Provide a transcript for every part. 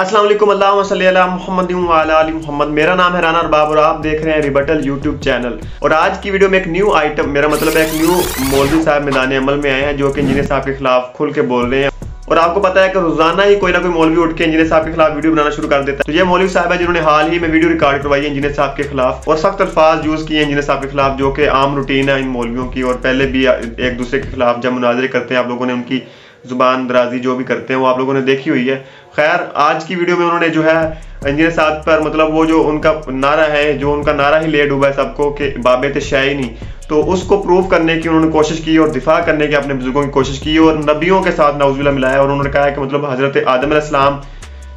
अला मुहम्मद मोहम्मद। मेरा नाम है राना अरबाब आप देख रहे हैं रिबटल यूट्यूब चैनल। और आज की वीडियो में एक न्यू आइटम मेरा मतलब है एक न्यू मौलवी साहब मैदान अमल में आए हैं, जो कि इंजीनियर साहब के खिलाफ खुल के बोल रहे हैं। और आपको पता है कि रोज़ाना ही कोई ना कोई मौलवी उठ के इंजीनियर साहब के खिलाफ वीडियो बनाना शुरू कर देता है। तो ये मौलवी साहब है जिन्होंने हाल ही में वीडियो रिकॉर्ड करवाई है इंजीनियर साहब के खिलाफ, और सख्त अल्फाज यूज़ किए इंजीनियर साहब के खिलाफ, जो कि आम रूटीन है इन मौलवियों की, और पहले भी एक दूसरे के खिलाफ जब मुनाजरे करते हैं, आप लोगों ने उनकी ज़ुबान, दराजी जो भी करते हैं, वो आप लोगों ने देखी हुई है। खैर, आज की वीडियो में उन्होंने जो है इंजीनियर साहब पर मतलब वो जो उनका नारा है, जो उनका नारा ही ले डूबा है सबको कि बाबे ते शाही नहीं। तो उसको प्रूव करने की उन्होंने कोशिश की और दिफा करने की अपने बुज़ुर्गों की कोशिश की और नबियों के साथ नवजुल्ला मिलाया और उन्होंने कहा कि मतलब हज़रत आदम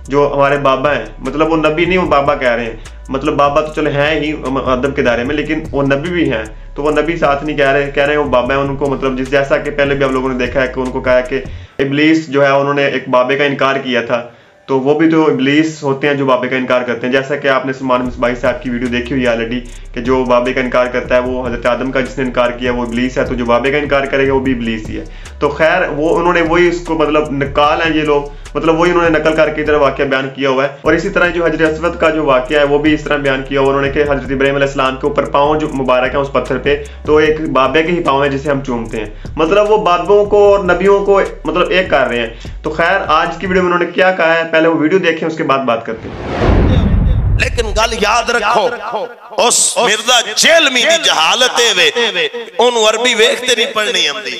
जो हमारे बाबा हैं मतलब वो नबी नहीं, वो बाबा कह रहे हैं। मतलब बाबा तो चलो हैं ही अदब के दायरे में, लेकिन वो नबी भी हैं। तो वो नबी साथ नहीं कह रहे कह रहे हैं वो बाबा है, उनको मतलब जिस जैसा कि पहले भी आप लोगों ने देखा है कि उनको कहा कि इबलीस जो है, उन्होंने एक बाबे का इनकार किया था। तो वो भी तो इबलीस होते हैं जो बाबे का इनकार करते हैं। जैसा कि आपने सलमान मिसबाई साहब की वीडियो देखी हुई है ऑलरेडी कि जो बाबे का इनकार करता है, वो हज़रत आदम का जिसने इनकार किया, वो इबलीस है। तो जो बाबे का इनकार करेगा, वो भी इबलीस ही है। तो खैर, वो उन्होंने वही इसको मतलब निकाल है ये लोग। मतलब वही उन्होंने नकल करके इधर वाक्य बयान किया हुआ है। और इसी तरह जो हज़रत असवद का जो वाक्य है, वो भी इस तरह बयान किया हुआ उन्होंने कि हज़रत इब्राहिम के ऊपर पाँव जो मुबारक है उस पत्थर पे तो एक बाबे के ही पाँव है जिसे हम चूमते हैं। मतलब वो बाबों को और नबियों को मतलब एक कर रहे हैं। तो खैर, आज की वीडियो में उन्होंने क्या कहा है, पहले वो वीडियो देखें, उसके बाद बात करते हैं। लेकिन गल याद रखो, उस मिर्ज़ा जेल में जहालत है वे। उन अरबी वेखते नहीं पढ़नी आंदी।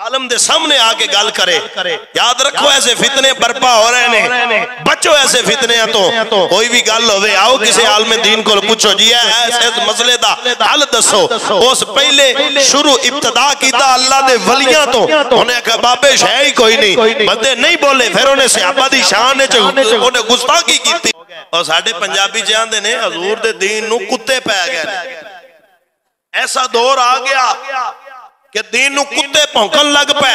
आलम दे सामने आके गल करे। याद रखो ऐसे फितने बर्पा हो रहे ने बचो ऐसे फितने तो। कोई भी गल होवे आओ किसी आलम दीन को पूछो जी ऐसे मसले दा हल दसो। उस पहले शुरू इब्तदा कीता अल्लाह दे वलियाँ तो। उन्हें कहा बाबे शह ही कोई नहीं। बंदे नहीं बोले फिर उन्हें सहाबा दी शान उन्हें गुस्ताखी की और साडे पंजाबी च ने हजूर दे दीन कुत्ते पै गए ऐसा दौर आ गया। कि दीन कुत्ते भौंकन लग पै।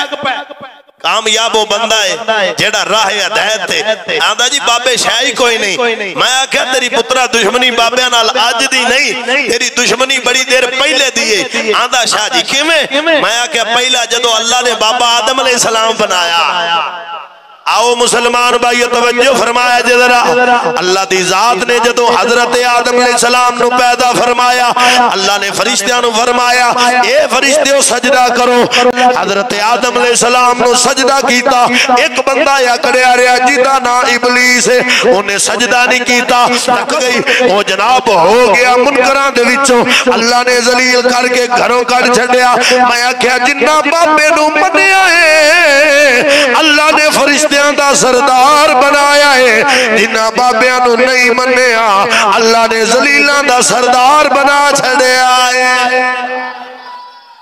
कामयाब बंदा है जेड़ा राह हदायत थे आंदा जी बाबे शाह ही कोई नहीं। मैं आख्या तेरी पुत्रा दुश्मनी बाबे नाल अज दी नहीं तेरी दुश्मनी बड़ी देर पहले दी है। आंदा शाह जी किवें? मैं आख्या पहला जदों अल्लाह ने बाबा आदम अलैहि सलाम बनाया। आओ मुसलमान भाई, तवज्जो फरमाया जरा। अल्लाह दी जात ने जदों हज़रत आदम सलाम नु पैदा फरमाया, अल्लाह ने फरिश्तियाँ फरमाया, ए फरिश्तियों, सजदा करो। हज़रत आदम सलाम नु सजदा कीता। एक बंदा आकड़िया रहा, जिदा ना इबलीस है ओने सजदा नहीं कीता। थक गई। ओ जनाब, हो गया मुनकरां दे विचों अल्लाह ने जलील करके घरों कढ छड्या मैं आख्या जिन्ना बाबे नु मन्निया है, अल्लाह ने फरिश्ते मुरीदियाँ सरदार बनाया है। जिन्ना बाबा नहीं मनिया अल्लाह ने जलीलों का सरदार बना छ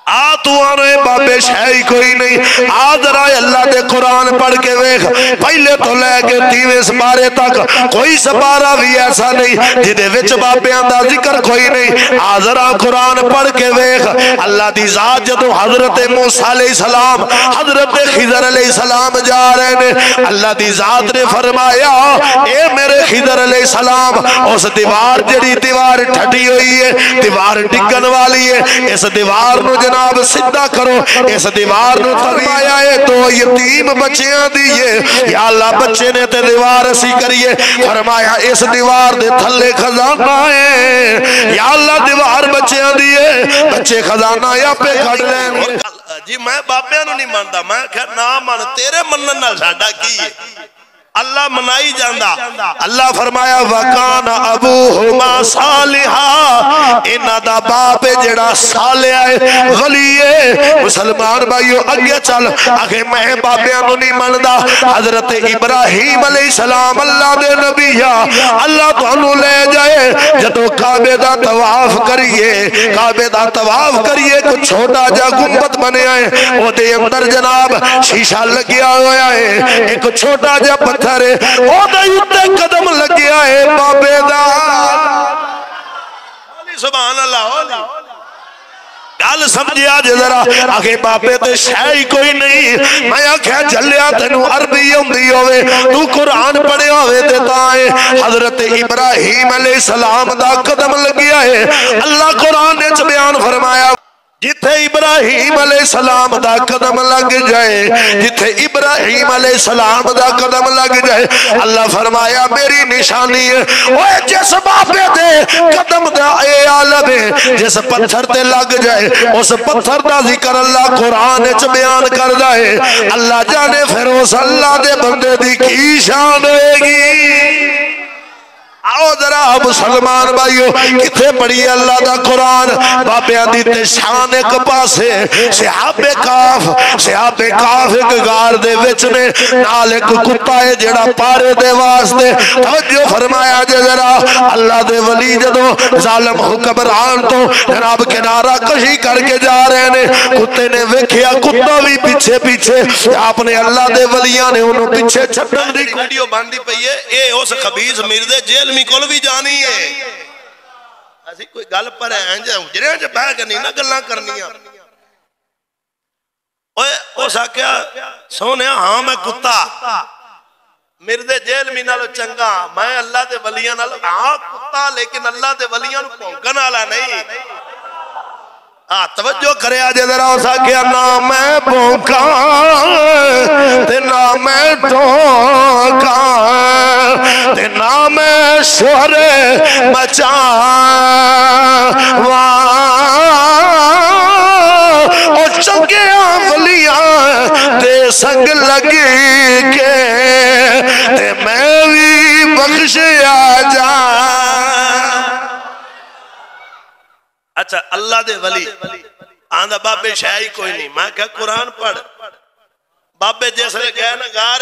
आ तू आने बाबे शाही कोई नहीं। आ अल्लाह दे कुरान पढ़ के वेख। पहले तो तीवे सपारे तक। कोई सपारा भी ऐसा नहीं, जिदे विच ज़िक्र कोई नहीं। कुरान पढ़ के अल्लाह जात हज़रत मूसा सलाम, हज़रत खिजर सलाम जा रहे ने, अल्लाह दी जात ने फरमाया, ए मेरे खिजर सलाम, उस दीवार जड़ी दीवार ठटी हुई है, दीवार डिगन वाली है, इस दीवार जनाब सीधा करो। इस दीवार है। तो यतीम बच्चियाँ दी है। अल्लाह बच्चे ने ते दीवार असी करिए फरमाया इस दीवार दे थल्ले खजाना है। अल्लाह दीवार बच्चियाँ दी है। बच्चे खजाना आपे कढ लेंगे जी मैं बाबियाँ नु नहीं मानदा। मैं ना मन तेरे मन की है? अल्लाह मनाई जांदा। अल्लाह फरमाया वकान अबू हुमा सालिहा। इन्हां दा बाप जेड़ा सालिया है वली है मुसलमान भाइयों अगे चल। आगे मैं बाबियाँ नु नहीं मनदा। हज़रत इब्राहिम अलैहिस्सलाम अल्लाह दे नबी आ अल्लाह थानू ले जाए। जदों काबे दा तवाफ करिए काबे दा तवाफ करिए को छोटा जा गुंबद बनया है ओदे अंदर जनाब शीशा लगिया होया है। एक छोटा जा पत्थर उत्ते कदम लगिया है बाबे गल समझिया जरा। बाबे शह ही कोई नहीं। मैं आख्या तेन अरबी होवे। तू कुरान पढ़िया ते ताए हज़रत इब्राहिम अलैहि सलाम दा कदम लगिया है अल्लाह कुरान ने बयान फरमाया जिथे इब्राहिम सलाम दा कदम लग जाए, जिथे इब्राहिम सलाम दा कदम लग जाए, अल्लाह फरमाया, मेरी निशानी है, ओए जिस बाबे दे कदम दा ए आलम है, जिस पत्थर ते लग जाए, उस पत्थर दा ज़िक्र अल्लाह कुरान च बयान करदा है। अल्लाह जाने फिर उस अल्लाह दे बंदे दी की शान होएगी? आओ जरा मुसलमान भाइयों किथे पढ़ी अल्लाह दा कुरान। बाबिया दी ते शान एक पासे, सिहाबे काफ सिहाबे काफ एक गार दे विच ने, नाल एक कुत्ता है जेड़ा पारे दे वास्ते। तवज्जो फरमाया जे जरा, अल्लाह दे वली जालिम तो जनाब किनारा कशी करके जा रहे ने, कुत्ते ने वेखिया, कुत्ता भी पीछे पीछे आपने अल्लाह दे ने ओनु पीछे छड्डण दी। वीडियो बनदी पई है, ए उस मिर्दे जेल आदमी को भी जानी है असि कोई गल पर उजरिया च बह के नहीं ना गल करनिया उस आख्या सोने हाँ मैं कुत्ता मिर्दे जेल मी नालो चंगा मैं अल्लाह के वलिया हाँ कुत्ता लेकिन अल्लाह के वलिया भोगन वाला नहीं तवज्जो करे जरा उस आख्या ना मैं भोंका ते ना मैं टोका ते ना मैं शोर मचा चंगे आंवलिया ते संग लगी अच्छा अल्लाह दे वली। आंदा, बाबे शाह कोई नहीं। मैं क्या कुरान पढ़। बाबे जैसे गए ना, गार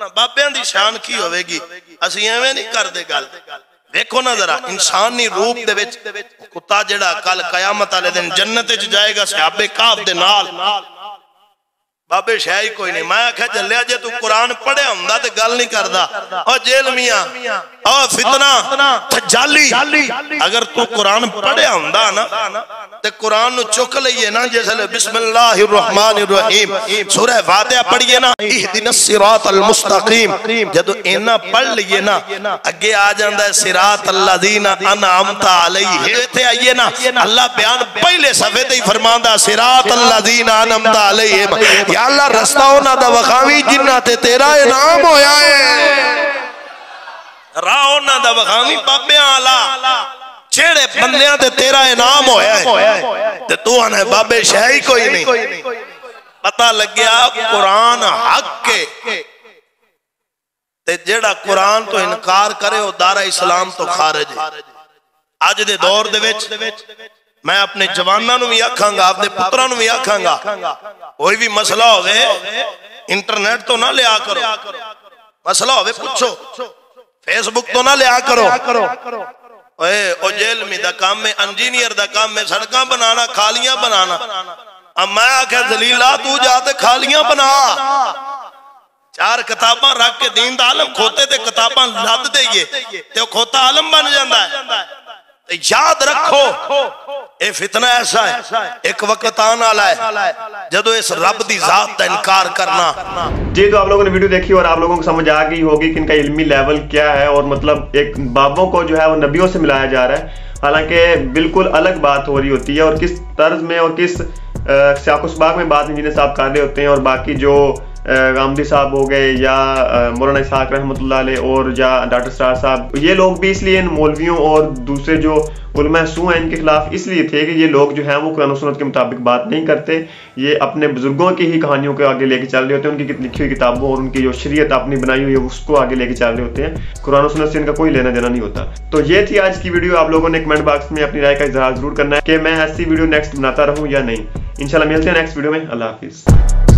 होवेगी बाबे की शान की होगी असि एवं नहीं करते गल देखो ना जरा इंसानी रूप कुत्ता जड़ा कल कयामत वाले दिन जन्नत जाएगा सियाबे काफ दे नाल बाबे शाह कोई नहीं मैं आख्या चलिया जे तू कुरान पढ़िया हों गल नहीं करता और जेल मिया और फितना। जाली। अगर तू कुरान पढ़िया होंगे ना ते कुरान नु चुक लईए ना जिसले बिस्मिल्लाहिर रहमानिर रहीम सूरह फातिहा पढ़िए ना इहदिनस सिरातल मुस्तकीम। जदों इना पढ़ लईए ना अगे आ जांदा है सिरात अल्लज़ीना अनअमता अलैहि। इथे आइए ना अल्लाह बयान पहले सफे ते ही फरमांदा सिरात अल्लज़ीना अनअमता अलैहिम। या अल्लाह रास्ता उन्हां दा वखावी जिन्ना ते तेरा इनाम होया है। जेड़े है ही कुरान के ते इनकार करे दारा इस्लाम तो खारिज है अज दे दौर मैं अपने जवाना भी आखांगा अपने पुत्रा भी आखांगा कोई भी मसला होवे इंटरनेट तो ना लिया करो मसला होवे पूछो फेसबुक तो ना लिया करो ओए ओ जेल में दा काम में इंजीनियर दा काम में सड़क बनाना खालियाँ बनाना अब मैं आख्या दलीला तू जाते खालियाँ बना चार किताबा रख के दीन आलम खोते ते किताबा लद देइए ते खोता आलम बन जाता है याद रखो। ये फितना ऐसा है। एक वक्त आने वाला है। जदों इस रब की जात का इनकार करना। जी तो आप लोगों ने वीडियो देखी और आप लोगों को समझ आ गई होगी कि इनका इल्मी लेवल क्या है और मतलब एक बाबों को जो है वो नबियों से मिलाया जा रहा है। हालाँकि बिल्कुल अलग बात हो रही होती है और किस तर्ज में और किस स्याकुशबाग में बात इंजीनियर साहब कर रहे होते हैं और बाकी जो गामदी साहब हो गए या मौलाना इसहाक रहमत और या डॉक्टर स्टार साहब। ये लोग भी इसलिए इन मौलवियों और दूसरे जो उलमसू हैं, इनके खिलाफ इसलिए थे कि ये लोग जो हैं, वो कुरान सुनत के मुताबिक बात नहीं करते। ये अपने बुज़ुर्गों की ही कहानियों को आगे लेके चल रहे होते हैं, उनकी लिखी हुई किताबों और उनकी जो शरीयत अपनी बनाई हुई है, उसको आगे लेके चल रहे होते हैं। कुरान सुनत से इनका कोई लेना देना नहीं होता। तो ये थी आज की वीडियो। आप लोगों ने कमेंट बॉक्स में अपनी राय का इजहार ज़रूर करना है कि मैं ऐसी वीडियो नेक्स्ट बनाता रहूँ या नहीं। इनशाला मिलते हैं नेक्स्ट वीडियो में। अल्लाह हाफिज़।